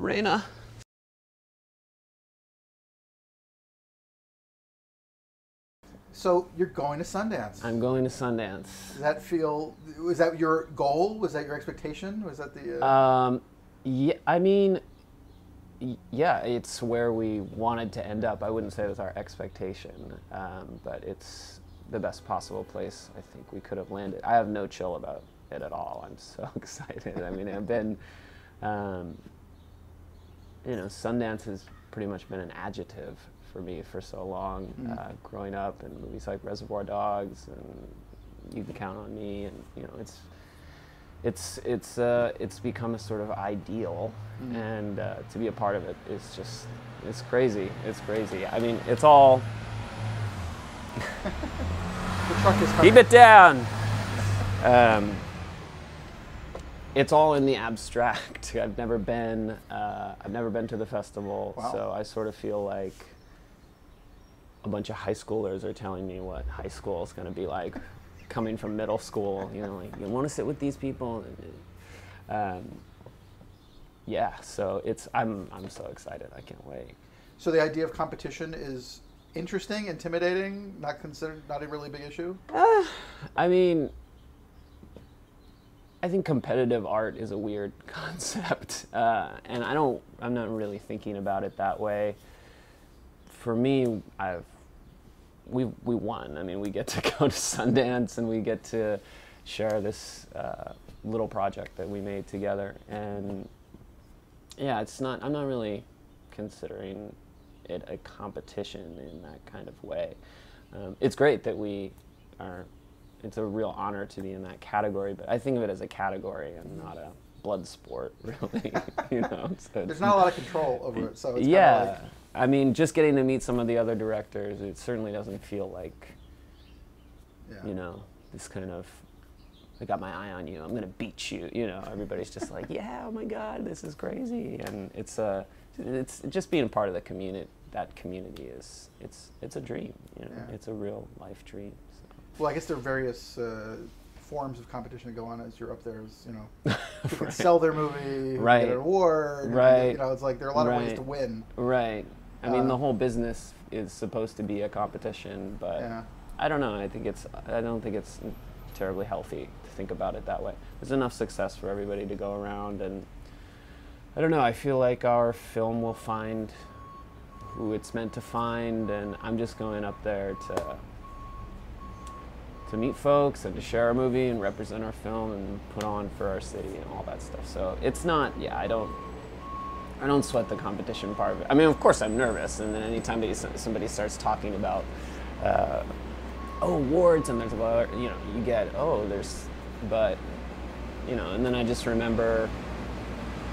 Raina. So you're going to Sundance. I'm going to Sundance. Does that feel? Was that your goal? Was that your expectation? Was that the? Uh... Um, yeah, I mean, yeah, it's where we wanted to end up. I wouldn't say it was our expectation, um, but it's the best possible place I think we could have landed. I have no chill about it at all. I'm so excited. I mean, I've been, um, you know, Sundance has pretty much been an adjective for me for so long, Mm. uh, growing up and movies like Reservoir Dogs and You Can Count on Me, and you know, it's it's it's uh, it's become a sort of ideal, Mm. and uh, to be a part of it is just it's crazy. It's crazy. I mean, it's all The truck is coming. keep it down. Um, it's all in the abstract. I've never been. Uh, I've never been to the festival, Wow. so I sort of feel like a bunch of high schoolers are telling me what high school is going to be like, coming from middle school. You know, like you want to sit with these people. Um, yeah, so it's. I'm. I'm so excited. I can't wait. So the idea of competition is interesting, intimidating, not considered, not a really big issue. I mean, I think competitive art is a weird concept, uh, and I don't. I'm not really thinking about it that way. For me, I've we we won. I mean, we get to go to Sundance and we get to share this uh, little project that we made together, and yeah, it's not. I'm not really considering it a competition in that kind of way. Um, it's great that we are. It's a real honor to be in that category, but I think of it as a category and not a blood sport, really. you know, so There's not a lot of control over it, so it's yeah. Like, I mean, just getting to meet some of the other directors, it certainly doesn't feel like, yeah. you know, this kind of, I got my eye on you, I'm gonna beat you. You know, everybody's just like, yeah, oh my God, this is crazy, and it's uh, it's just being a part of the community. That community is, it's it's a dream. You know, Yeah. it's a real life dream. Well, I guess there are various uh, forms of competition that go on as you're up there. As, you know, who can Right. sell their movie, Right. get an award, can Right. you know, it's like there are a lot of ways to win. Right. I mean, the Uh, whole business is supposed to be a competition, but Yeah. I don't know. I think it's. I don't think it's terribly healthy to think about it that way. There's enough success for everybody to go around, and I don't know. I feel like our film will find who it's meant to find, and I'm just going up there to to meet folks and to share our movie and represent our film and put on for our city and all that stuff. So it's not. Yeah, I don't. I don't sweat the competition part of it. I mean, of course, I'm nervous, and then anytime that somebody starts talking about, uh, oh, awards, and there's a lot, you know, you get, oh, there's, but, you know, and then I just remember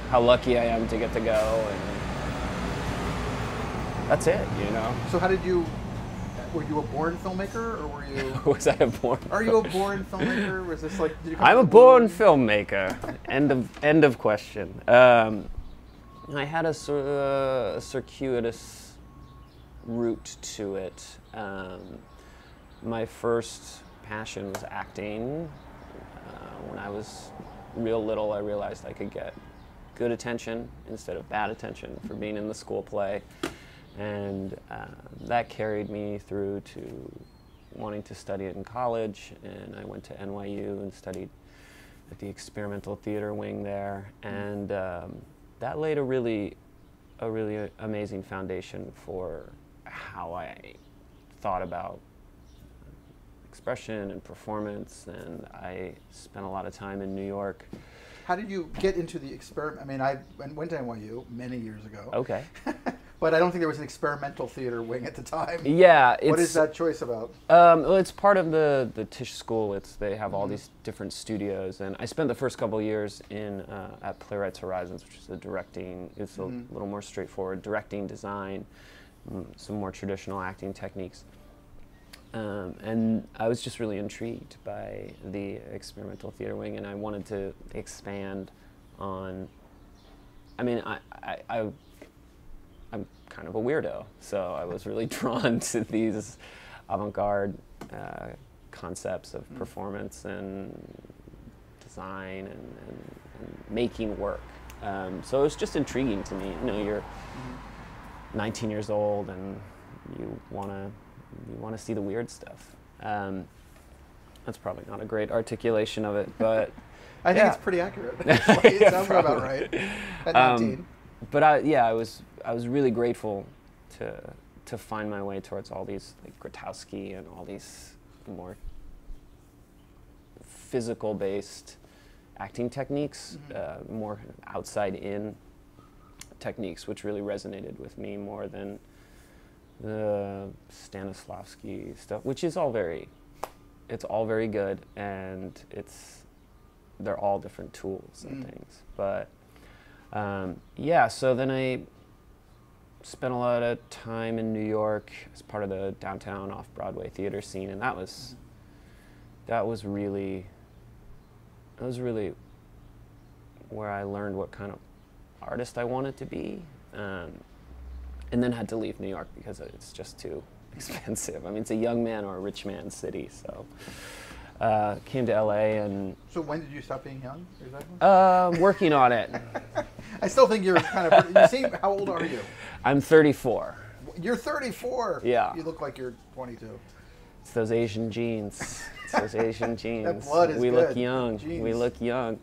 how lucky I am to get to go, and that's it, you know. So how did you? Were you a born filmmaker, or were you? Was I a born? Are you a born filmmaker? Was this like? Did you I'm a born filmmaker. end of end of question. Um, I had a, uh, circuitous route to it. Um, my first passion was acting. Uh, when I was real little, I realized I could get good attention instead of bad attention for being in the school play. And um, that carried me through to wanting to study it in college. And I went to NYU and studied at the experimental theater wing there. And um, that laid a really, a really amazing foundation for how I thought about expression and performance. And I spent a lot of time in New York. How did you get into the experiment? I mean, I went went to NYU many years ago. Okay. but I don't think there was an experimental theater wing at the time. Yeah. It's, What is that choice about? Um, well, it's part of the the Tisch School. It's they have all these different studios, and I spent the first couple of years in uh, at Playwrights Horizons, which is a directing. It's a Mhm. little more straightforward directing design, mm, some more traditional acting techniques. Um, and I was just really intrigued by the experimental theater wing, and I wanted to expand on. I mean, I, I, I I'm kind of a weirdo, so I was really drawn to these avant-garde uh, concepts of performance and design and, and, and making work. Um, so it was just intriguing to me. You know, you're 19 years old and you want to you want to see the weird stuff. Um, that's probably not a great articulation of it, but I think Yeah. it's pretty accurate. It sounds about right. At Um, 19. But I, yeah, I was I was really grateful to to find my way towards all these like Grotowski and all these more physical based acting techniques, uh, more outside in techniques, which really resonated with me more than the Stanislavski stuff, which is all very, it's all very good, and it's they're all different tools and Mm. things. But um, yeah, so then I spent a lot of time in New York as part of the downtown off Broadway theater scene, and that was that was really that was really where I learned what kind of artist I wanted to be, um, and then had to leave New York because it's just too expensive. I mean, it's a young man or a rich man city, so uh, came to LA and So when did you stop being young? Exactly. uh, working on it. I still think you're kind of. You seem. How old are you? I'm 34. You're 34. Yeah. You look like you're 22. It's those Asian genes. It's those Asian genes. blood is we look good. young. We look young.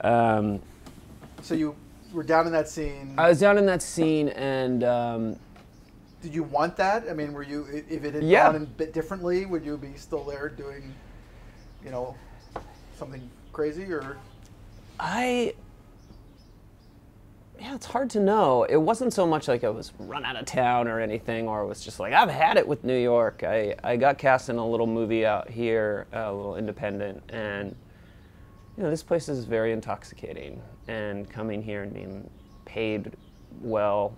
Um, So you were down in that scene. I was down in that scene, and um, Did you want that? I mean, were you? If it had Yeah. gone a bit differently, would you be still there doing, you know, something crazy or? I. Yeah, it's hard to know. It wasn't so much like I was run out of town or anything, or it was just like I've had it with New York. I, I got cast in a little movie out here, a little independent, and you know this place is very intoxicating. And coming here and being paid well,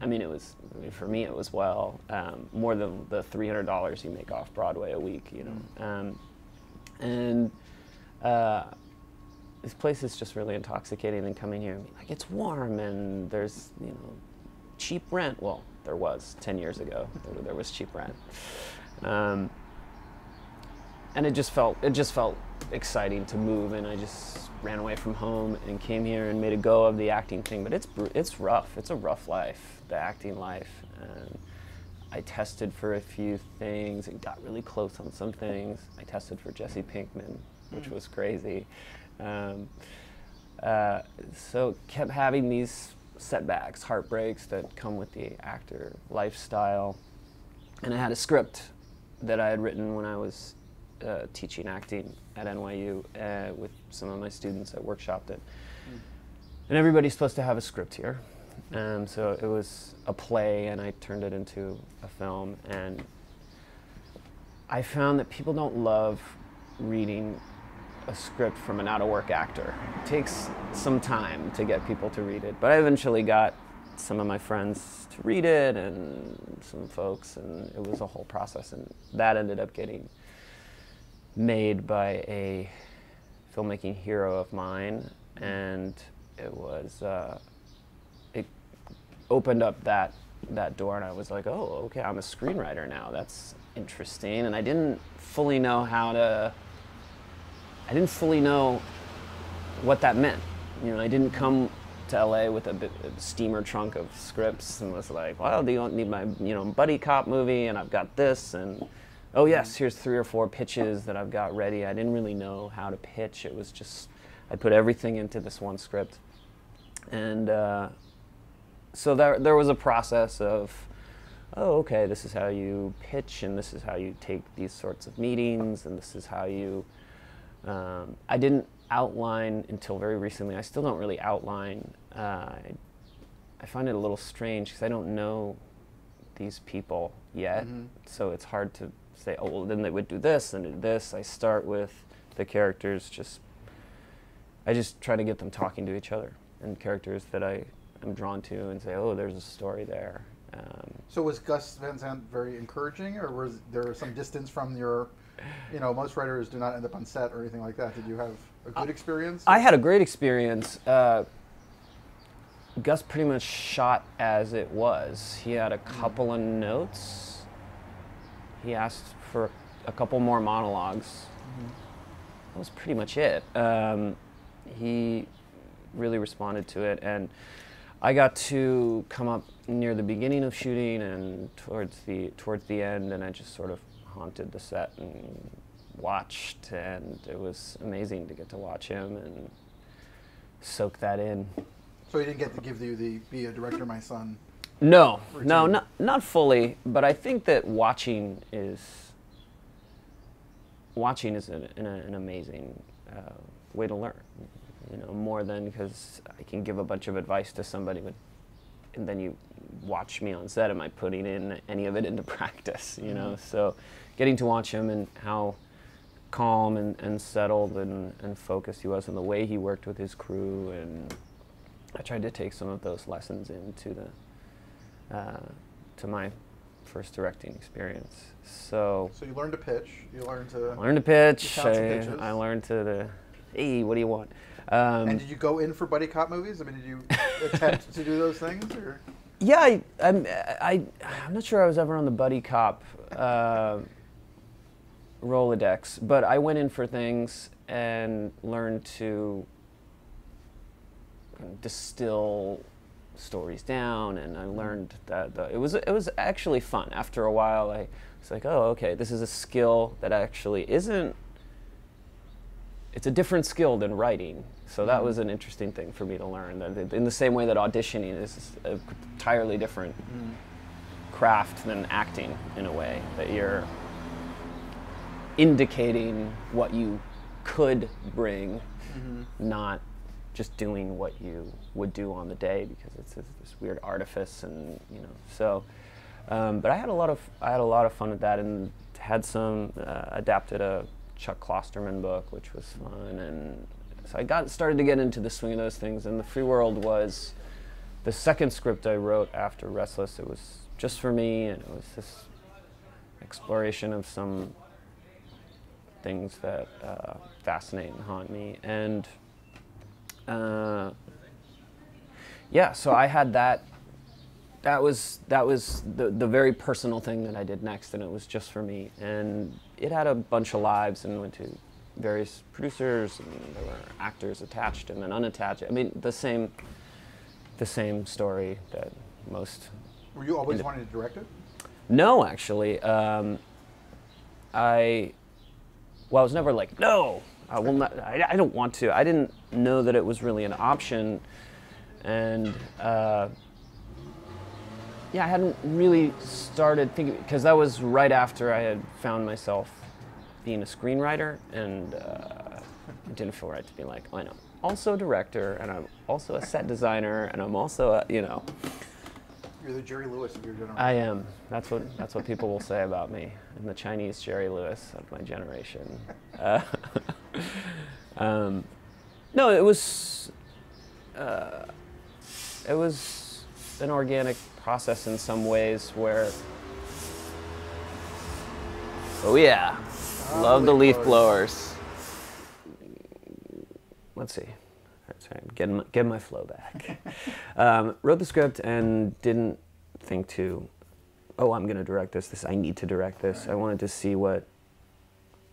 I mean it was I mean, for me it was well um, more than the three hundred dollars you make off Broadway a week, you know, um, and. Uh, this place is just really intoxicating and coming here. And being like it's warm and there's you know cheap rent. Well there was 10 years ago. There, there was cheap rent. Um, and it just felt it just felt exciting to move and i just ran away from home and came here and made a go of the acting thing. But it's it's rough. It's a rough life the acting life. And I tested for a few things and got really close on some things. I tested for Jesse Pinkman, which was crazy. Um, uh, so kept having these setbacks, heartbreaks that come with the actor lifestyle. And I had a script that I had written when I was uh, teaching acting at NYU uh, with some of my students. I workshopped it. And everybody's supposed to have a script here. Um, so it was a play, and I turned it into a film. And I found that people don't love reading a script from an out of work actor. It takes some time to get people to read it. But I eventually got some of my friends to read it and some folks, and it was a whole process. And that ended up getting made by a filmmaking hero of mine. And it was, uh, it opened up that that door and I was like, oh, okay, I'm a screenwriter now. That's interesting. And I didn't fully know how to I didn't fully know what that meant. You know, I didn't come to LA with a, bit, a steamer trunk of scripts and was like, well, do you need my, you know, buddy cop movie and I've got this and oh yes, here's three or four pitches that I've got ready. I didn't really know how to pitch. It was just I put everything into this one script. And uh, so there, there was a process of, oh, okay, this is how you pitch, and this is how you take these sorts of meetings, and this is how you. Um, I didn't outline until very recently. I still don't really outline. Uh, I, I find it a little strange because I don't know these people yet, Mhm. so it's hard to say, oh, well, then they would do this and this. I start with the characters just. I just try to get them talking to each other and characters that I am drawn to and say, oh, there's a story there. Um, So was Gus Van Sant very encouraging, or was there some distance from your? You know, most writers do not end up on set or anything like that. Did you have a good experience? I had a great experience. Uh, Gus pretty much shot as it was. He had a couple of notes. He asked for a couple more monologues. That was pretty much it. Um, he really responded to it, and I got to come up near the beginning of shooting and towards the towards the end, and I just sort of haunted the set and watched, and it was amazing to get to watch him and soak that in. So he didn't get to give you the be a director, my son. No, no, not not fully, but I think that watching is watching is an, an, an amazing uh, way to learn. You know, more than because I can give a bunch of advice to somebody, but and then you watch me on set. Am I putting in any of it into practice? You know, so getting to watch him and how calm and, and settled and, and focused he was, and the way he worked with his crew, and I tried to take some of those lessons into the uh, to my first directing experience. So So you learned to pitch. You learned to. I learned to pitch. I. I learned to the, hey, what do you want? Um, and did you go in for buddy cop movies? I mean, did you attempt to do those things? Or? yeah, I, I'm, I, I'm not sure I was ever on the buddy cop uh, Rolodex, but I went in for things and learned to distill stories down, and I learned that the, it was it was actually fun. After a while, I was like, oh, okay, this is a skill that actually isn't. It's a different skill than writing, so that mm-hmm. was an interesting thing for me to learn. That in the same way that auditioning is a entirely different mm-hmm. craft than acting in a way that you're indicating what you could bring, not just doing what you would do on the day because it's this, this weird artifice and you know so. Um, but I had a lot of I had a lot of fun with that and had some uh, adapted a Chuck Klosterman book which was fun and so I got started to get into the swing of those things and the Free World was the second script I wrote after Restless. It was just for me and it was this exploration of some things that uh, fascinate and haunt me and uh, yeah so i had that that was that was the, the very personal thing that i did next and it was just for me and it had a bunch of lives and went to various producers and there were actors attached and then unattached i mean the same the same story that most Were you always wanting to direct it? no, actually. Um, I, well, I was never like, no, I will not. I, I don't want to. I didn't know that it was really an option, and uh, yeah, I hadn't really started thinking because that was right after I had found myself being a screenwriter, and uh, it didn't feel right to be like, oh, I know, also a director, and I'm also a set designer, and I'm also a, you know. You're the Jerry Lewis of your generation. I am. That's what that's what people will say about me. I'm the Chinese Jerry Lewis of my generation. Uh, um, no, it was uh, it was an organic process in some ways where. Oh yeah, Ah, love the leaf leaf blowers. blowers. Let's see. Right. Getting my, getting my flow back. um, wrote the script and didn't think to, oh, I'm going to direct this. This I need to direct this. I wanted to see what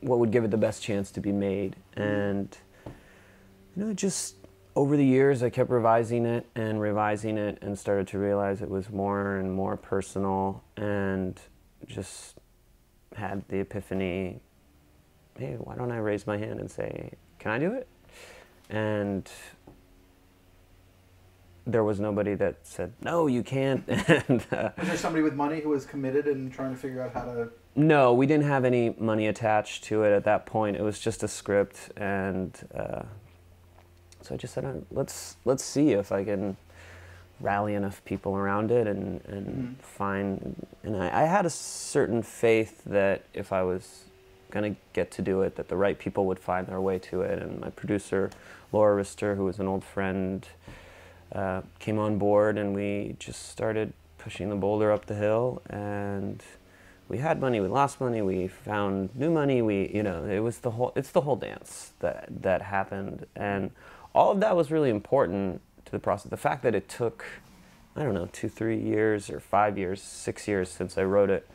what would give it the best chance to be made, and you know, just over the years, I kept revising it and revising it, and started to realize it was more and more personal, and just had the epiphany. Hey, why don't I raise my hand and say, "Can I do it?" And there was nobody that said, "No, you can't." and uh, Was there somebody with money who was committed and trying to figure out how to? no, we didn't have any money attached to it at that point. It was just a script, and uh, so I just said, uh, "Let's let's see if I can rally enough people around it and and Mhm. find." And I, I had a certain faith that if I was gonna get to do it, that the right people would find their way to it. And my producer, Laura Rister, who was an old friend, uh, came on board, and we just started pushing the boulder up the hill and we had money, we lost money, we found new money, we you know, it was the whole it's the whole dance that that happened and all of that was really important to the process. The fact that it took I don't know, two, three years or five years, six years since I wrote it,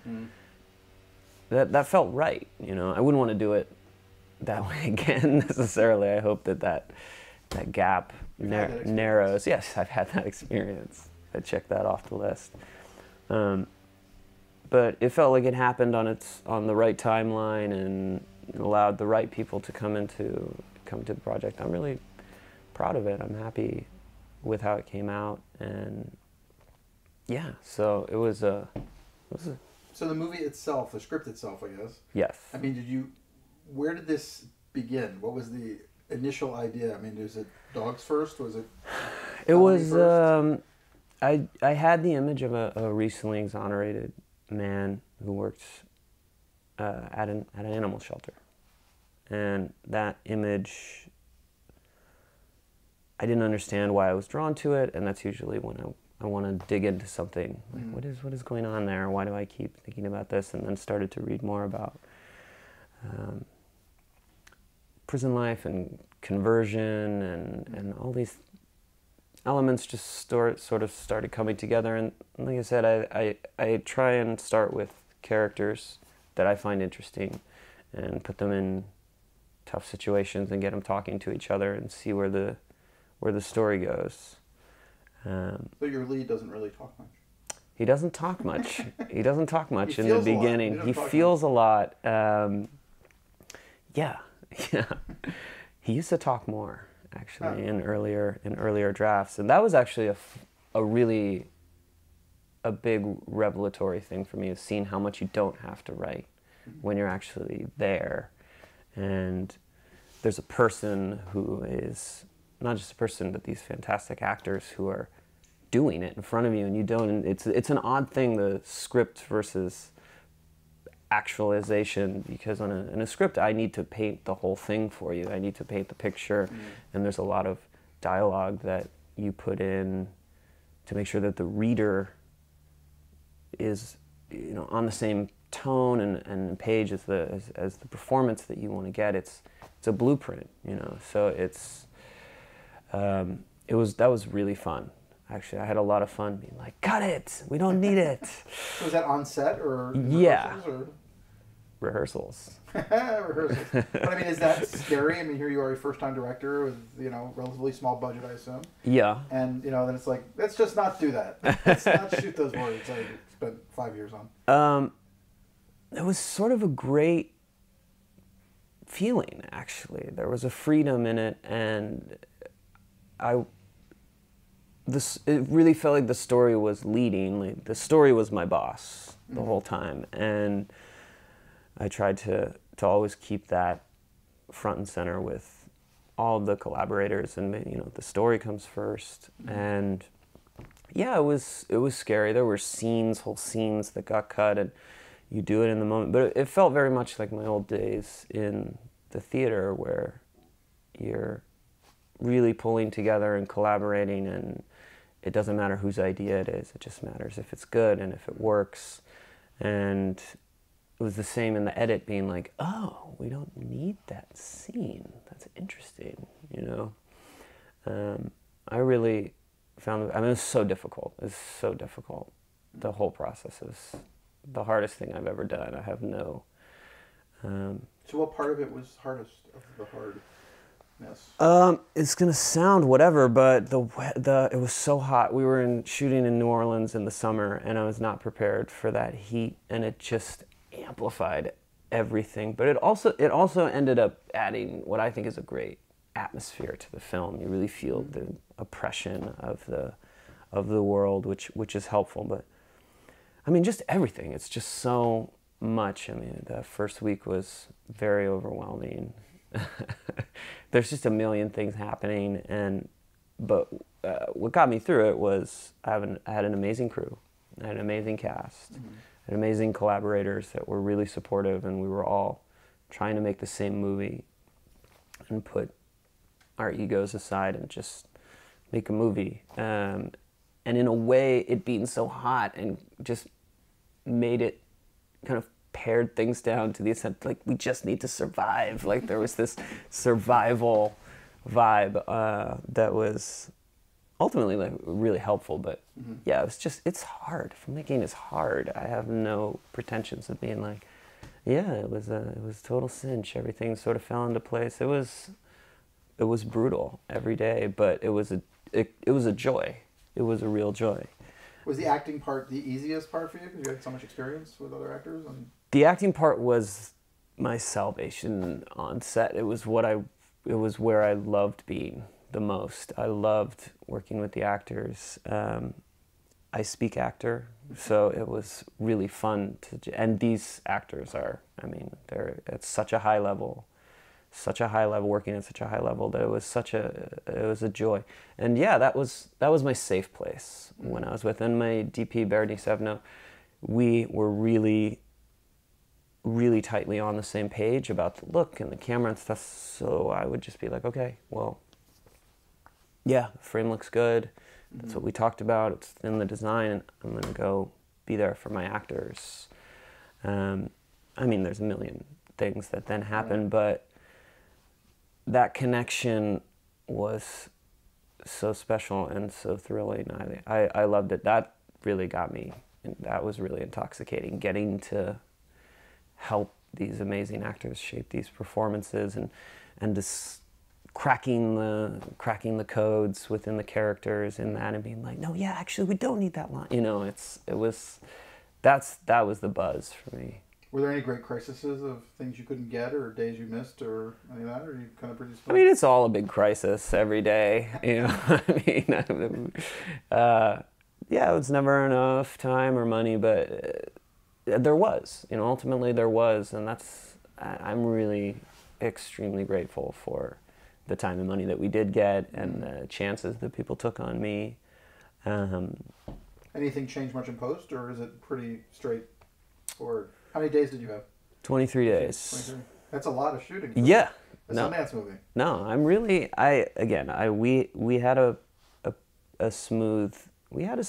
that that felt right, you know. I wouldn't want to do it that way again necessarily. I hope that that that gap nar- had that experience. narrows. Yes, I've had that experience. I checked that off the list. Um, but it felt like it happened on its on the right timeline and allowed the right people to come into come to the project. I'm really proud of it. I'm happy with how it came out, and yeah. So it was a it was a So the movie itself, the script itself, I guess. yes. I mean, did you? Where did this begin? What was the initial idea? I mean, is it dogs first? Was it? It was. Um, I I had the image of a, a recently exonerated man who worked uh, at an at an animal shelter, and that image. I didn't understand why I was drawn to it, and that's usually when I, I want to dig into something. Like, Mhm. what is what is going on there? Why do I keep thinking about this? And then started to read more about um, prison life and conversion and, and all these elements just start, sort of started coming together. And like I said, I, I, I try and start with characters that I find interesting and put them in tough situations and get them talking to each other and see where the, where the story goes. Um, So your lead doesn't really talk much. he doesn't talk much. he doesn't talk much in the feels a lot. He beginning. He feels a lot. Um, yeah, yeah. He used to talk more actually Oh. in earlier in earlier drafts, and that was actually a, a really a big revelatory thing for me is seeing how much you don't have to write when you're actually there, and there's a person who is not just a person, but these fantastic actors who are doing it in front of you, and you don't. And it's it's an odd thing the script versus actualization because on a, in a script I need to paint the whole thing for you. I need to paint the picture, and there's a lot of dialogue that you put in to make sure that the reader is you know on the same tone and, and page as the as, as the performance that you want to get. It's it's a blueprint, you know. So it's um, it was that was really fun. Actually, I had a lot of fun being like, "Cut it! We don't need it." Was that on set or Yeah. rehearsals Rehearsals. rehearsals? but I mean, is that scary? I mean, here you are, a first-time director with you know relatively small budget, I assume, Yeah. and you know then it's like let's just not do that. Let's not shoot those words I spent five years on. Um, it was sort of a great feeling, actually. There was a freedom in it, and I. This it really felt like the story was leading. Like the story was my boss the whole time, and I tried to to always keep that front and center with all the collaborators, and you know the story comes 1st mm-hmm. and yeah, it was it was scary. There were scenes, whole scenes that got cut, and you do it in the moment. But it, it felt very much like my old days in the theater, where you're really pulling together and collaborating, and it doesn't matter whose idea it is. It just matters if it's good and if it works. And it was the same in the edit, being like, "Oh, we don't need that scene. That's interesting," you know. Um, I really found. I mean, it was so difficult. It's so difficult. The whole process is the hardest thing I've ever done. I have no. Um, So what part of it was hardest of the hardness? um, it's gonna sound whatever, but the the it was so hot. We were in shooting in New Orleans in the summer, and I was not prepared for that heat, and it just amplified everything. But it also it also ended up adding what I think is a great atmosphere to the film. You really feel the oppression of the of the world, which which is helpful. But I mean, just everything. It's just so much. I mean, the first week was very overwhelming. There's just a million things happening, and but uh, what got me through it was I, an, I had an amazing crew, I had an amazing cast, had amazing collaborators that were really supportive, and we were all trying to make the same movie and put our egos aside and just make a movie. Um, and in a way, it being so hot and just made it kind of pared things down to the extent like we just need to survive. Like there was this survival vibe uh, that was ultimately like really helpful. But mm-hmm. yeah, it was just it's hard. Filmmaking is hard. I have no pretensions of being like, yeah, it was a it was a total cinch. Everything sort of fell into place. It was it was brutal every day, but it was a it, it was a joy. It was a real joy. Was the acting part the easiest part for you because you had so much experience with other actors? And The acting part was my salvation on set. It was what I it was where I loved being the most. I loved working with the actors. Um, I speak actor, so it was really fun to. And these actors are, I mean, they're at such a high level, such a high level, working at such a high level that it was such a, it was a joy. And yeah, that was that was my safe place when I was with. And my DP Bérénice Eveno, we were really, really tightly on the same page about the look and the camera and stuff. So I would just be like, okay, well, yeah, the frame looks good. That's what we talked about. It's in the design. I'm gonna go be there for my actors. Um, I mean, there's a million things that then happen, but that connection was so special and so thrilling. I, I, I loved it. That really got me. And that was really intoxicating. Getting to help these amazing actors shape these performances and and just cracking the cracking the codes within the characters in that and being like, no, yeah, actually, we don't need that line. You know, it's it was that's that was the buzz for me. were there any great crises of things you couldn't get or days you missed or any of that? Or are you kind of pretty? I mean, it's all a big crisis every day. You know, I mean, uh, yeah, it was never enough time or money, but uh, there was. You know, ultimately there was, and that's I'm really extremely grateful for the time and money that we did get and the chances that people took on me. Um, anything change much in post, or is it pretty straight? Or How many days did you have? 23 days. 23? That's a lot of shooting. for Yeah. A No. Sundance movie. No, I'm really I again I we we had a a, a smooth we had a.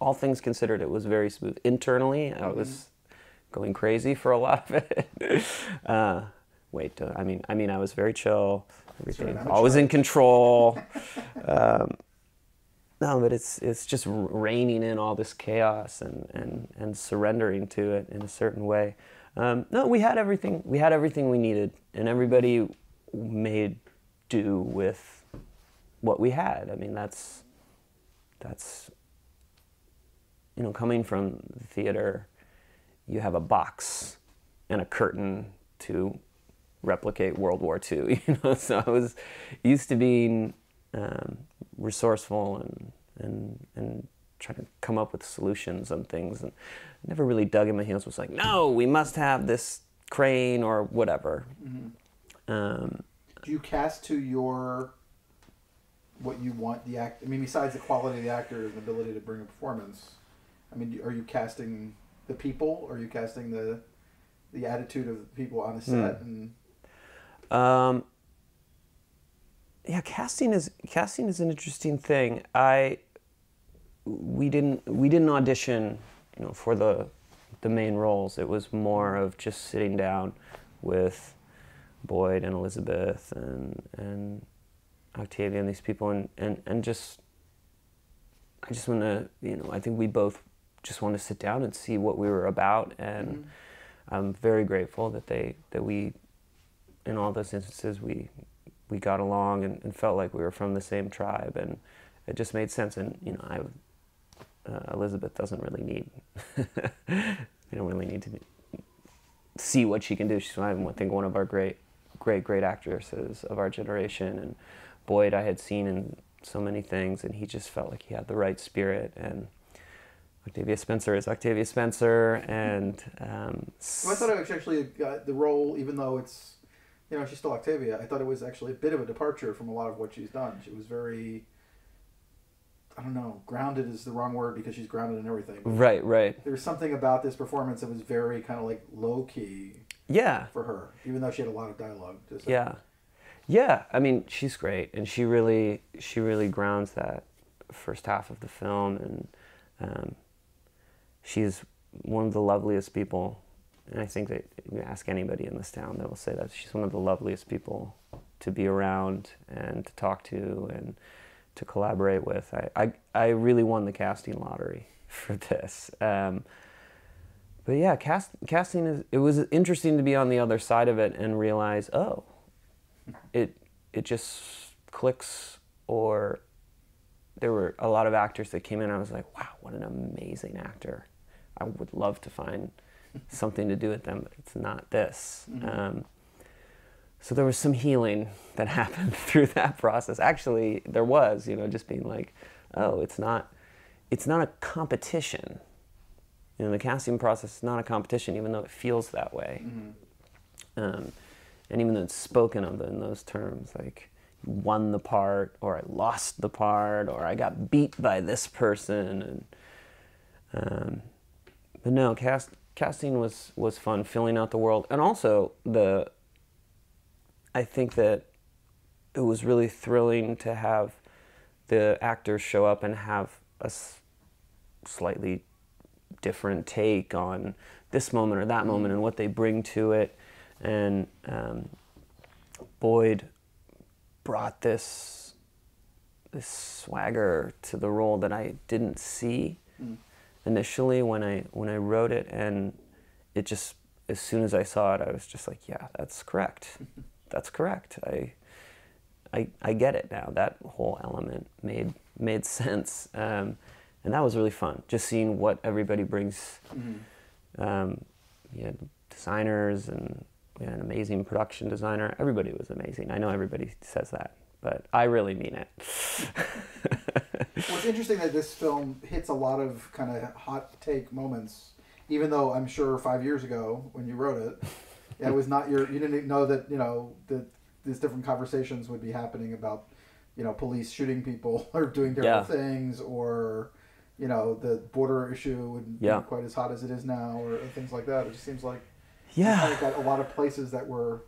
all things considered it was very smooth internally I was going crazy for a lot of it. uh, wait, uh, I mean I mean I was very chill, everything always in control. um, no, but it's it's just reining in all this chaos and, and, and surrendering to it in a certain way. Um, no, we had everything. We had everything we needed, and everybody made do with what we had. I mean, that's that's you know, coming from the theater, you have a box and a curtain to replicate World War II. You know, so I was used to being um, resourceful and and and trying to come up with solutions on things, and never really dug in my heels. Was like, no, we must have this crane or whatever. Um, Do you cast to your what you want the act? I mean, besides the quality of the actor and the ability to bring a performance, I mean, are you casting the people? Or are you casting the the attitude of the people on the set? And Um, yeah, casting is casting is an interesting thing. I we didn't we didn't audition, you know, for the the main roles. It was more of just sitting down with Boyd and Elizabeth and and Octavia and these people and and, and just I just want to you know I think we both just want to sit down and see what we were about and I'm very grateful that they that we in all those instances we we got along and, and felt like we were from the same tribe and it just made sense. And you know I uh, Elizabeth doesn't really need we don't really need to see what she can do. She's I think one of our great great great actresses of our generation. And Boyd I had seen in so many things and he just felt like he had the right spirit. And Octavia Spencer is Octavia Spencer and um, Well, I thought actually uh, the role, even though it's, you know, she's still Octavia. I thought it was actually a bit of a departure from a lot of what she's done. She was very, I don't know, grounded is the wrong word because she's grounded in everything. right right There's something about this performance that was very kind of like low key yeah for her, even though she had a lot of dialogue. Just Yeah. Yeah, I mean, she's great and she really she really grounds that first half of the film and um, she's one of the loveliest people and I think that you ask anybody in this town they will say that she's one of the loveliest people to be around and to talk to and to collaborate with. I, I, I really won the casting lottery for this. Um, but yeah, cast, casting is. It was interesting to be on the other side of it and realize, oh, it it just clicks or there were a lot of actors that came in I was like, wow, what an amazing actor. I would love to find something to do with them, but it's not this. Um, so there was some healing that happened through that process. Actually, there was, you know, just being like, oh, it's not, it's not a competition. You know, the casting process is not a competition, even though it feels that way. Um, and even though it's spoken of in those terms, like you won the part, or I lost the part, or I got beat by this person, and um, but no, cast casting was was fun, filling out the world, and also the. I think that it was really thrilling to have the actors show up and have a s- slightly different take on this moment or that moment and what they bring to it. And um, Boyd brought this this swagger to the role that I didn't see initially when I when I wrote it, and it just as soon as I saw it, I was just like, yeah, that's correct. That's correct. I I, I get it now. That whole element made made sense, um, and that was really fun. Just seeing what everybody brings. Um, you had designers and we had an amazing production designer. Everybody was amazing. I know everybody says that, but I really mean it. Well, it's interesting that this film hits a lot of kind of hot take moments, even though I'm sure five years ago when you wrote it, it was not your. You didn't know that you know that these different conversations would be happening about, you know, police shooting people or doing terrible Yeah. things, or you know, the border issue wouldn't Yeah. be quite as hot as it is now, or things like that. It just seems like yeah. kind of got a lot of places that were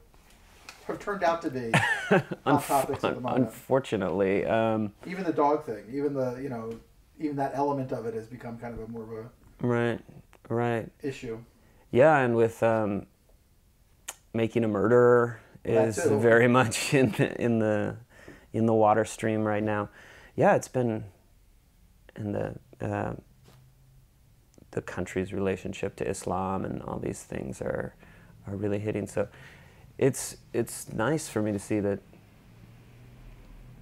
have turned out to be hot topics at the moment. Unfortunately, um, even the dog thing, even the you know, even that element of it has become kind of a more of a right, right. issue. Yeah, and with um, making a murderer is very much in the, in the in the water stream right now. Yeah, it's been in the uh, the country's relationship to Islam and all these things are are really hitting. So it's it's nice for me to see that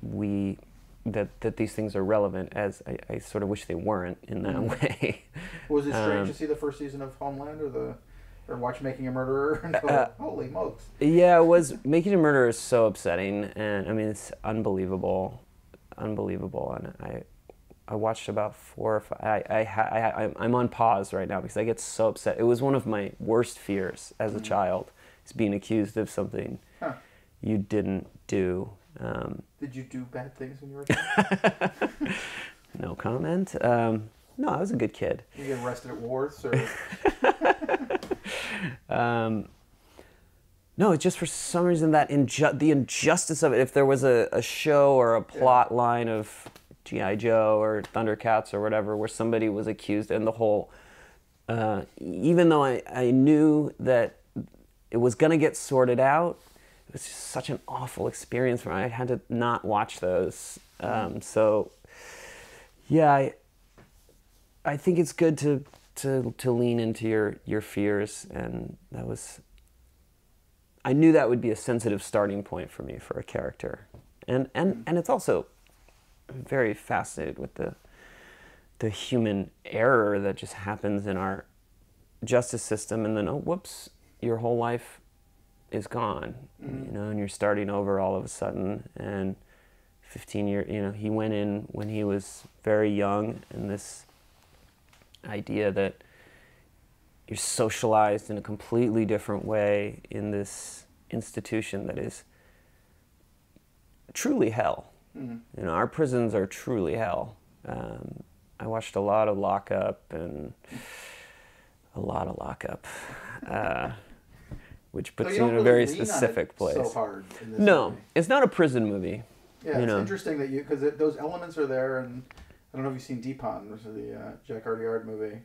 we that that these things are relevant as I, I sort of wish they weren't in that Mhm. way. Was it strange Um, to see the first season of Homeland or the or watch Making a Murderer and go, Uh, holy smokes? Yeah, it was making a murder is so upsetting, and I mean it's unbelievable, unbelievable. And I, I watched about four or five. I, I, I, I'm I'm on pause right now because I get so upset. It was one of my worst fears as a Mhm. child, is being accused of something Huh. you didn't do. Um, Did you do bad things when you were a kid? no comment. Um, no, I was a good kid. you get arrested at wars or Um, no, it's just for some reason that inju- the injustice of it. If there was a, a show or a plot line of GI Joe or Thundercats or whatever, where somebody was accused, and the whole, uh, even though I, I knew that it was gonna get sorted out, it was just such an awful experience for me. I had to not watch those. Um, so, yeah, I, I think it's good to to to lean into your your fears, and that was. I knew that would be a sensitive starting point for me for a character, and and and it's also very fascinated with the the human error that just happens in our justice system, and then oh whoops, your whole life is gone, you know, and you're starting over all of a sudden, and 15 year, you know, he went in when he was very young, and this idea that you're socialized in a completely different way in this institution that is truly hell. Mhm. You know, our prisons are truly hell. Um, I watched a lot of Lockup and a lot of Lockup, uh, which So puts you you don't in a very lean on it specific place. So hard. In this No, movie. it's not a prison movie. Yeah, you it's know. interesting that you because those elements are there, and I don't know if you've seen Dheepan, which is the uh, Jacques Audiard movie,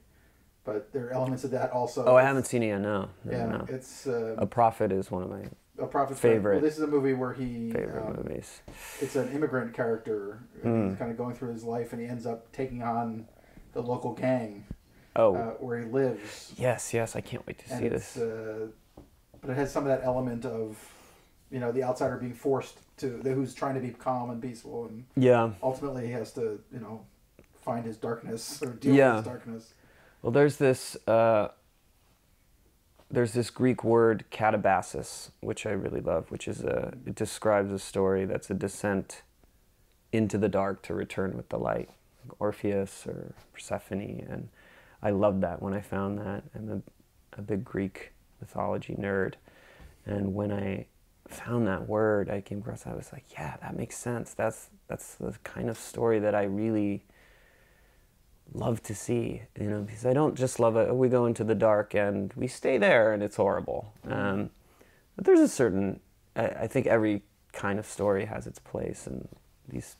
but there are elements of that also. Oh, I haven't seen it yet. No, no, Yeah, no. it's uh, A Prophet is one of my a prophet favorite- Well, this is a movie where he favorite um, movies. it's an immigrant character. Mm. He's kind of going through his life, and he ends up taking on the local gang Oh, uh, where he lives. yes, yes. I can't wait to and see it's, this. Uh, but it has some of that element of you know the outsider being forced to the, who's trying to be calm and peaceful, and Yeah. ultimately he has to you know find his darkness or deal Yeah. with his darkness. Well, there's this uh, there's this Greek word katabasis, which I really love, which is a it describes a story that's a descent into the dark to return with the light, like Orpheus or Persephone, and I loved that when I found that. I'm a, a big Greek mythology nerd, and when I found that word, I came across. I was like, yeah, that makes sense. That's that's the kind of story that I really love to see, you know, because I don't just love it. We go into the dark and we stay there and it's horrible. Um, but there's a certain, I, I think every kind of story has its place, and these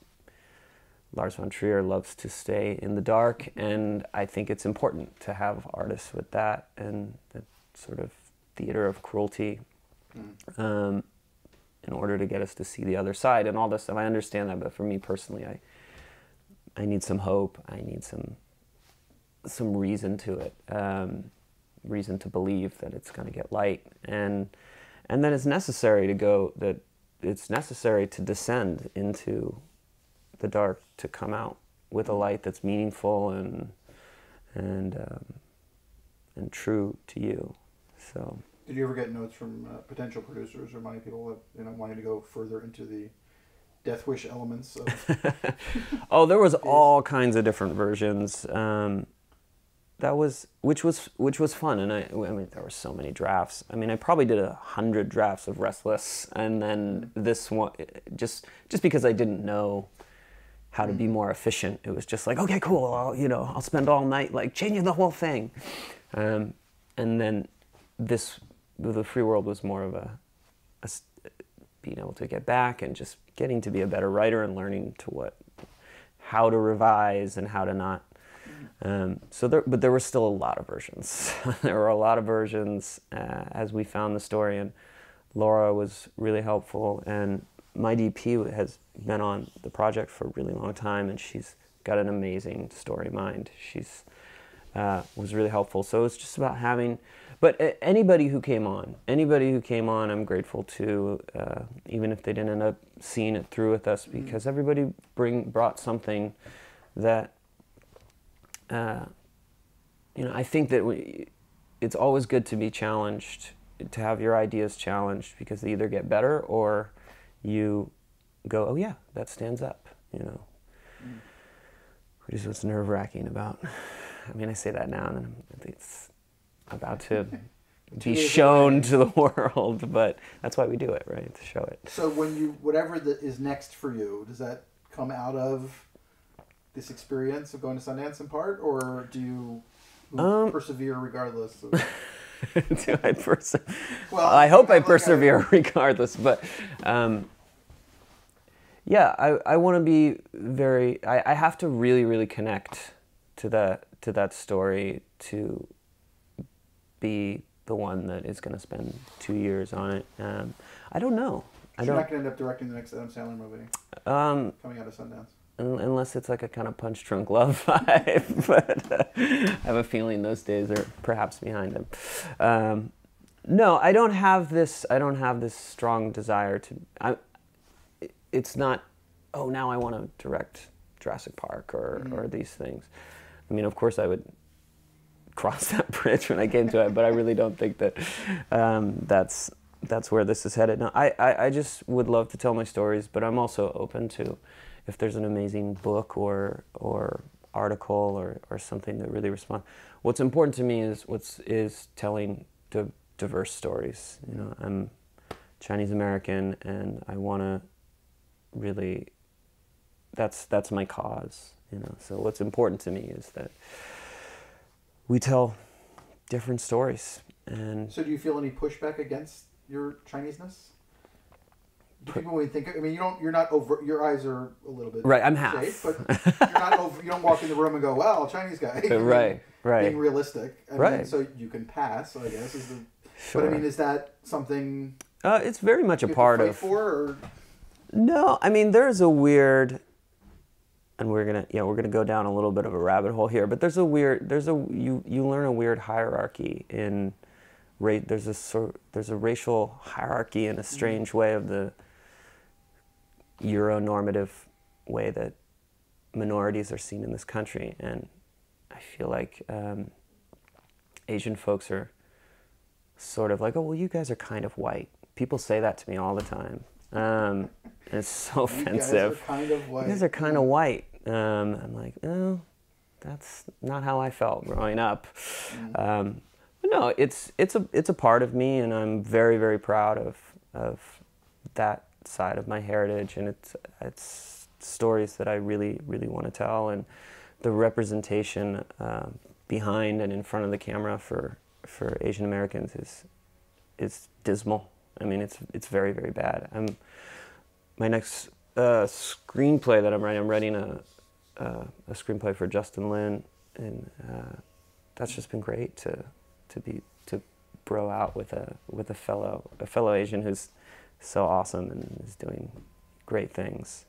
Lars von Trier loves to stay in the dark, and I think it's important to have artists with that and that sort of theater of cruelty. Um, in order to get us to see the other side and all this stuff, I understand that, but for me personally, I I need some hope. I need some some reason to it, um, reason to believe that it's going to get light, and and then it's necessary to go. That it's necessary to descend into the dark to come out with a light that's meaningful and and um, and true to you. So Did you ever get notes from uh, potential producers or money people that you know wanting to go further into the Death Wish elements of oh, there was all kinds of different versions. Um, that was which was which was fun, and I, I mean there were so many drafts. I mean I probably did a hundred drafts of Restless, and then this one just just because I didn't know how to be more efficient. It was just like okay, cool. I'll you know I'll spend all night like changing the whole thing, um, and then this the free world was more of a being able to get back and just getting to be a better writer and learning to what how to revise and how to not. Um, so there but there were still a lot of versions. There were a lot of versions uh, as we found the story and laura was really helpful and my dp has been on the project for a really long time and she's got an amazing story mind. She's uh, was really helpful. So it's just about having but uh, anybody who came on anybody who came on i'm grateful to uh, even if they didn't end up seeing it through with us because everybody bring brought something that uh, you know i think that we, it's always good to be challenged to have your ideas challenged because they either get better or you go oh yeah that stands up you know? Which is what's nerve-wracking about. I mean i say that now and it's about to be shown to the world but that's why we do it right to show it So when you whatever that is next for you, does that come out of this experience of going to Sundance in part, or do you Um, persevere regardless? Of, do I Well, I hope I like a- persevere regardless. But um, yeah, I, I want to be very. I, I have to really really connect to that to that story to be the one that is going to spend two years on it. Um, I don't know. I you're don't. not going to end up directing the next Adam Sandler movie Um, coming out of Sundance. un- unless it's like a kind of punch drunk love vibe. but uh, I have a feeling those days are perhaps behind him. Um, no, I don't have this. I don't have this strong desire to. I, it's not. Oh, now I want to direct Jurassic Park or or these things. I mean, of course, I would cross that bridge when I came to it, but I really don't think that um, that's that's where this is headed. No, I, I, I just would love to tell my stories, but I'm also open to if there's an amazing book or or article or, or something that really responds. What's important to me is what's is telling di- diverse stories. You know, I'm Chinese American, and I want to really. That's that's my cause. You know, so what's important to me is that we tell different stories and So do you feel any pushback against your Chineseness? Do people when think? I mean, you don't. You're not over. Your eyes are a little bit Right, I'm half. shaved, but you're not over. You don't walk in the room and go, "Wow, Chinese guy." Right right Being realistic, I mean, Right. so you can pass. I guess is the. sure But I mean, is that something uh, it's very much a you have to part of for? Or no i mean there's a weird and we're gonna yeah we're gonna go down a little bit of a rabbit hole here but there's a weird there's a you you learn a weird hierarchy in ra- there's a sort there's a racial hierarchy in a strange way of the Euronormative way that minorities are seen in this country, and I feel like um, Asian folks are sort of like, oh well, you guys are kind of white. People say that to me all the time. Um, and it's so offensive. You guys are kind of white. You guys are kind of white. Um, I'm like, oh, that's not how I felt growing up. Mm. Um, but no, it's it's a it's a part of me, and I'm very very proud of of that side of my heritage, and it's it's stories that I really really want to tell, and the representation uh, behind and in front of the camera for for Asian Americans is is dismal. I mean, it's it's very very bad. I'm my next uh, screenplay that I'm writing. I'm writing a uh, a screenplay for Justin Lin, and uh, that's just been great to to be to bro out with a with a fellow a fellow Asian who's so awesome and is doing great things.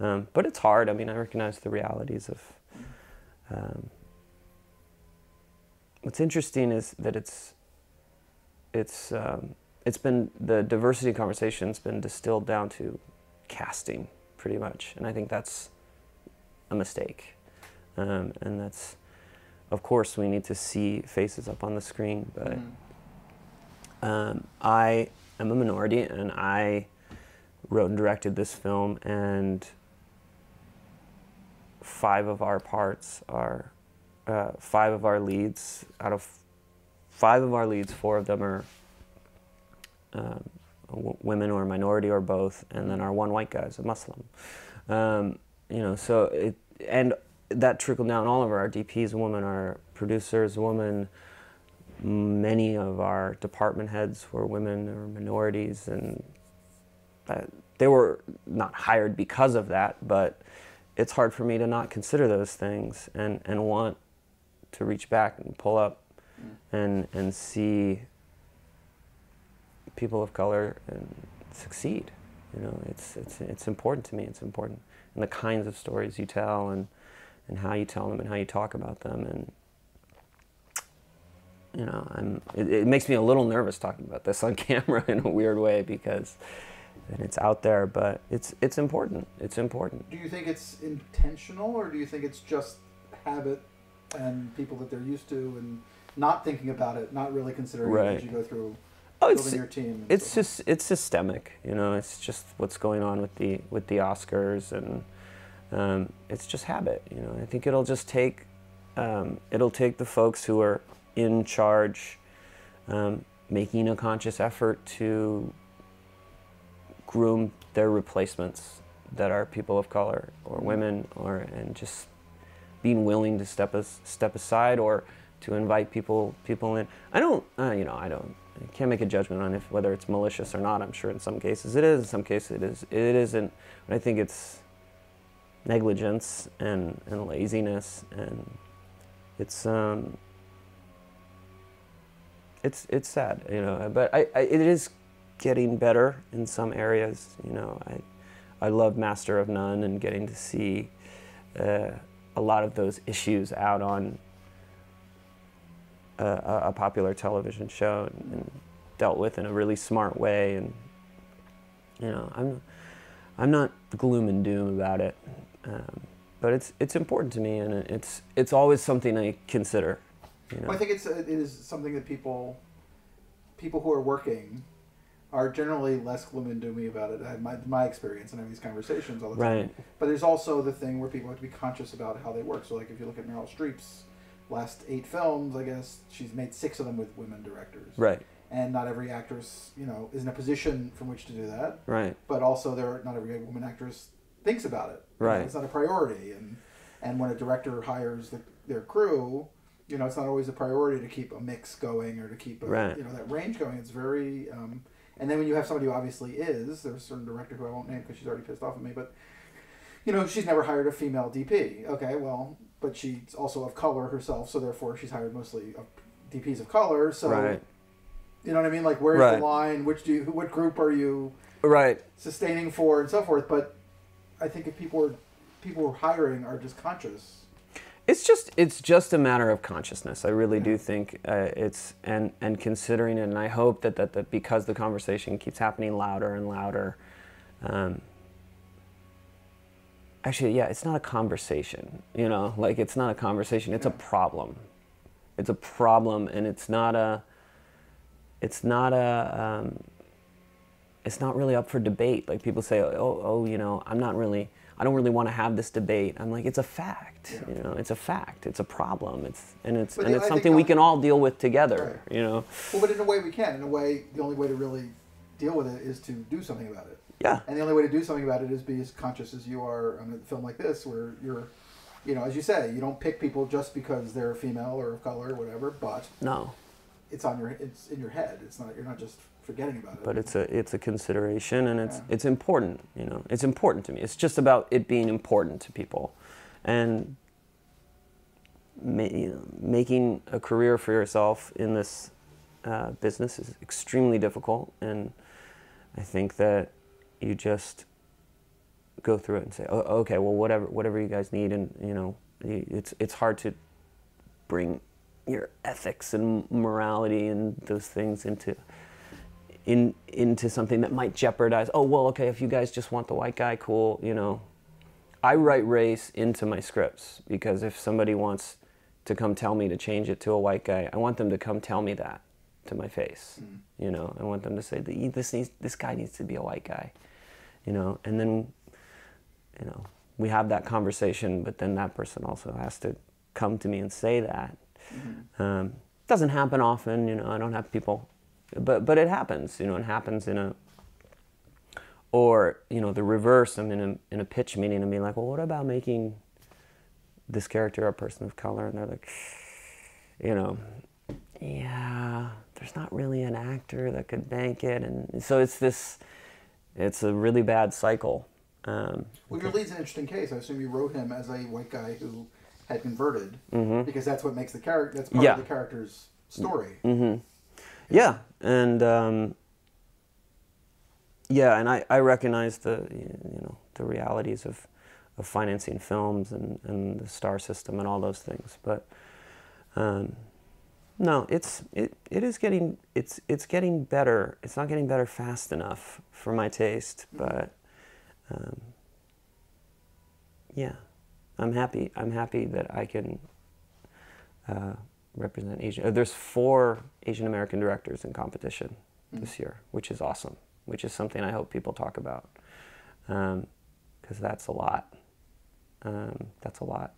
Um, but it's hard. I mean, I recognize the realities of. Um, what's interesting is that it's it's um, it's been the diversity conversation's been distilled down to casting pretty much, and I think that's a mistake. Um, and that's, of course, we need to see faces up on the screen, but Mm. um, I am a minority and I wrote and directed this film, and five of our parts are, uh, five of our leads, out of five of our leads, four of them are um, w- women or minority or both, and then our one white guy is a Muslim. Um, you know, so it and that trickled down all of our DPs, women, our producers, women. Many of our department heads were women or minorities, and uh, they were not hired because of that. But it's hard for me to not consider those things and and want to reach back and pull up and and see people of color and succeed. You know, it's it's it's important to me. It's important, and the kinds of stories you tell, and and how you tell them, and how you talk about them, and you know, I'm. It, it makes me a little nervous talking about this on camera in a weird way because, and it's out there, but it's it's important. It's important. Do you think it's intentional, or do you think it's just habit and people that they're used to and not thinking about it, not really considering it as you go through Oh, it's it's so just it's systemic you know it's just what's going on with the with the oscars and um, it's just habit you know. I think it'll just take um, it'll take the folks who are in charge um, making a conscious effort to groom their replacements that are people of color or women or and just being willing to step as, step aside or to invite people people in. I don't uh, you know I don't I can't make a judgment on if whether it's malicious or not. I'm sure in some cases it is. In some cases it is. It isn't. But I think it's negligence and, and laziness and it's um it's it's sad you know but I, I it is getting better in some areas you know I I love Master of None and getting to see uh, a lot of those issues out on a, a, popular television show and, and dealt with in a really smart way and you know I'm I'm not gloom and doom about it um, but it's it's important to me and it's it's always something I consider you know Well, I think it's it is something that people people who are working are generally less gloom and doomy about it. I have my my experience and I have these conversations all the time. right But there's also the thing where people have to be conscious about how they work. So like if you look at Meryl Streep's last eight films, I guess she's made six of them with women directors. right And not every actress, you know, is in a position from which to do that. right But also there not every woman actress thinks about it. You know, Right. it's not a priority and and when a director hires the, their crew, you know, it's not always a priority to keep a mix going or to keep a, Right. you know that range going. It's very, um, and then when you have somebody who obviously is, there's a certain director who I won't name because she's already pissed off at me, but you know, she's never hired a female DP. Okay, well, but she's also of color herself, so therefore she's hired mostly of DPs of color. So right you know what I mean? Like, where's Right. the line? Which do you, what group are you right sustaining for, and so forth? But I think if people are people who are hiring are just conscious. It's just it's just a matter of consciousness. I really do think uh, it's and and considering it, and I hope that, that that because the conversation keeps happening louder and louder. Um, actually, yeah, it's not a conversation. You know, like it's not a conversation. It's a problem. It's a problem, and it's not a. It's not a. Um, it's not really up for debate. Like people say, oh, oh, you know, I'm not really. I don't really want to have this debate. I'm like, it's a fact. Yeah. You know, it's a fact. It's a problem. It's and it's But and the- it's I something we can all deal with together. Right. You know. Well, but in a way we can. In a way, the only way to really deal with it is to do something about it. Yeah. And the only way to do something about it is be as conscious as you are on a film like this, where you're, you know, as you say, you don't pick people just because they're female or of color or whatever, but No. it's on your, it's in your head. It's not, you're not just forgetting about it. but it's a it's a consideration and it's Yeah. it's important you know it's important to me it's just about it being important to people and ma- you know, making a career for yourself in this uh, business is extremely difficult and i think that you just go through it and say oh, okay well whatever whatever you guys need and you know it's it's hard to bring your ethics and morality and those things into in into something that might jeopardize. Oh well, okay, if you guys just want the white guy, cool. You know, I write race into my scripts because if somebody wants to come tell me to change it to a white guy, I want them to come tell me that to my face. Mm-hmm. You know, I want them to say that this needs this guy needs to be a white guy. You know, and then you know we have that conversation, but then that person also has to come to me and say that. Um, doesn't happen often, you know. I don't have people, but but it happens, you know. It happens in a, or you know, the reverse. I'm in a in a pitch meeting and being like, well, what about making this character a person of color? And they're like, you know, yeah, there's not really an actor that could bank it, and so it's this, it's a really bad cycle. Um, Well, your lead's an interesting case. I assume you wrote him as a white guy who had converted because that's what makes the character. That's part Mm-hmm. Yeah. of the character's story. hmm Yeah, and um, yeah, and I, I recognize the you know the realities of, of financing films and, and the star system and all those things, but um, no, it's it, it is getting it's it's getting better. It's not getting better fast enough for my taste, but um, yeah, I'm happy. I'm happy that I can uh, represent Asian. uh, There's four Asian American directors in competition this year, which is awesome. Which is something I hope people talk about, because that's a lot. Um, that's a lot,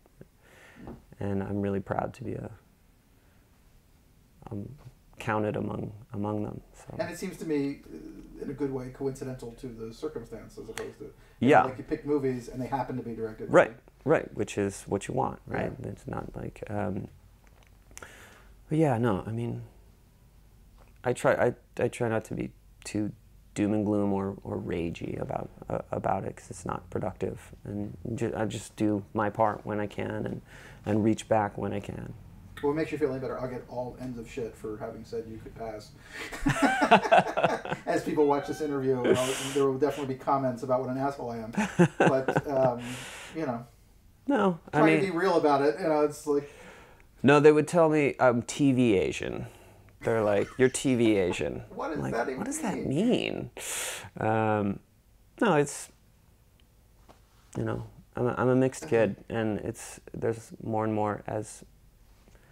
and I'm really proud to be a. I'm counted among among them. So And it seems to me, uh, in a good way, coincidental to the circumstance as opposed to Yeah. Like you pick movies and they happen to be directed. by- Right, right, which is what you want, right? Yeah. It's not like, um, yeah, no, I mean, I try, I, I try not to be too doom and gloom or, or ragey about uh, about it because it's not productive, and ju- I just do my part when I can and and reach back when I can. What makes you feel any better? I'll get all ends of shit for having said you could pass. As people watch this interview, there will definitely be comments about what an asshole I am. But um, you know, No, I trying mean, to be real about it. You know, it's like no, they would tell me I'm TV Asian. They're like, you're TV Asian. What does like, that even What does mean?" that mean? Um, no, it's, you know, I'm a, I'm a mixed kid, and it's there's more and more as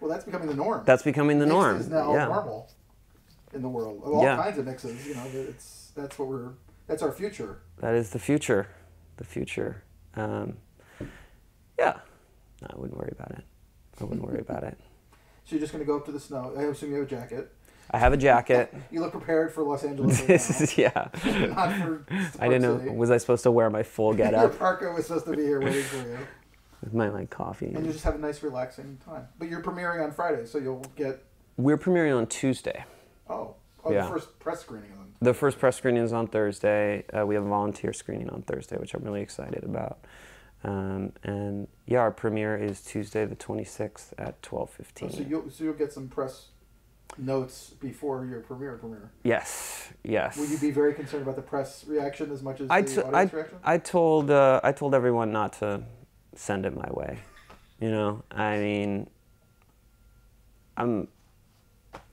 well, that's becoming the norm. that's becoming the norm. is now yeah. normal in the world. Of all Yeah. kinds of mixes. You know, it's that's what we're that's our future. That is the future. The future. Um, yeah. No, I wouldn't worry about it. I wouldn't worry about it. So you're just going to go up to the snow. I assume you have a jacket. I have a jacket. You look prepared for Los Angeles. right this is yeah. Not for I didn't know. City. Was I supposed to wear my full getup? Your parka was supposed to be here waiting for you, with my like coffee? and you just have a nice, relaxing time. But you're premiering on Friday, so you'll get We're premiering on Tuesday. oh, oh Yeah. the first press screening them. The first press screening is on Thursday. Uh, we have a volunteer screening on Thursday, which I'm really excited about. Um, and yeah, our premiere is Tuesday, the 26th at 12:15. Oh, so you'll so you'll get some press notes before your premiere premiere. yes, yes. Will you be very concerned about the press reaction as much as I the t- audience I- reaction? I told uh, I told everyone not to send it my way. You know, I mean, I'm,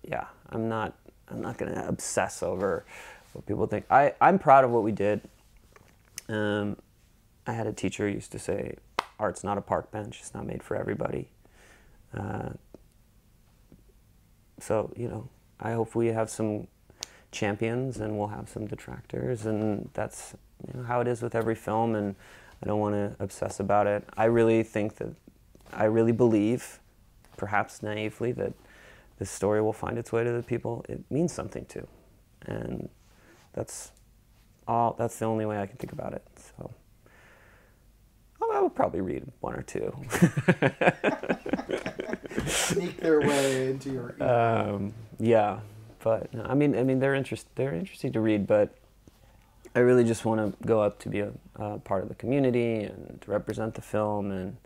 yeah, I'm not, I'm not gonna obsess over what people think. I, I'm proud of what we did. Um, I had a teacher used to say, "Art's not a park bench. It's not made for everybody." Uh, so you know, I hope we have some champions and we'll have some detractors, and that's you know, how it is with every film. And I don't want to obsess about it. I really think that I really believe, perhaps naively, that this story will find its way to the people it means something to, and that's all. That's the only way I can think about it. So. Oh, I will probably read one or two. Sneak their way into your. um, yeah, but I mean, I mean, they're interest, they're interesting to read, but I really just want to go up to be a, part of the community and to represent the film, and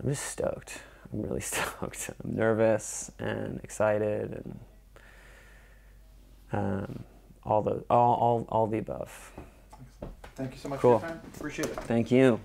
I'm just stoked. I'm really stoked. I'm nervous and excited, and um, all the all, all all the above. Thank you so much Cool. for your time. Appreciate it. Thank you.